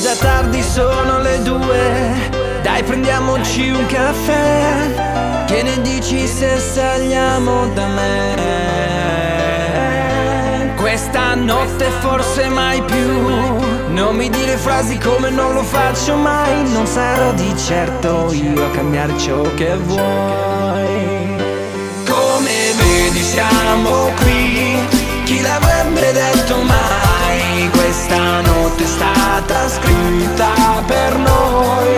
già tardi, sono le due. Dai, prendiamoci un caffè. Che ne dici se saliamo da me? Questa notte forse mai più. Non mi dire frasi come non lo faccio mai. Non sarò di certo io a cambiare ciò che vuoi. Come vedi, siamo qui. Chi l'avrebbe detto mai? Questa notte è scritta per noi.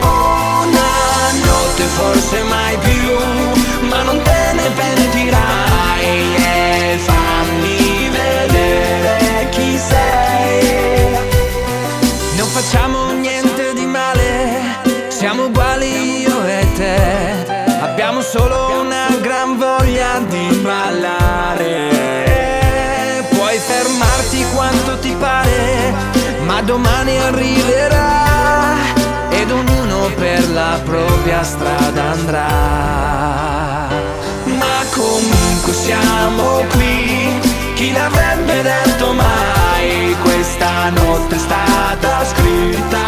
Una notte forse mai più, ma non te ne pentirai. E fammi vedere chi sei. Non facciamo niente di male, siamo uguali domani arriverà ed ognuno per la propria strada andrà. Ma comunque siamo qui, chi l'avrebbe detto mai? Questa notte è stata scritta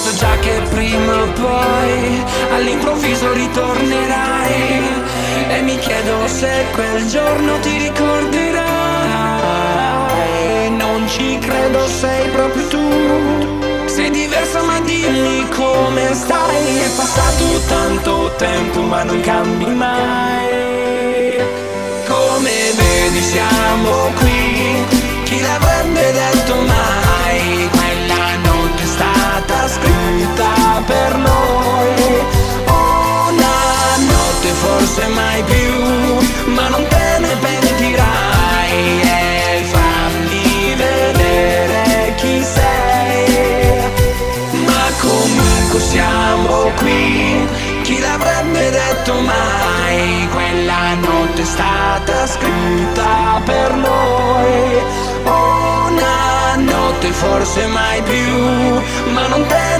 so già che prima o poi all'improvviso ritornerai. E mi chiedo se quel giorno ti ricorderai. Non ci credo, sei proprio tu. Sei diversa ma dimmi come stai. È passato tanto tempo ma non cambi mai. Come vedi siamo qui Chi l'avrebbe detto mai? Quella notte è stata scritta per noi. Una notte forse mai più Ma non te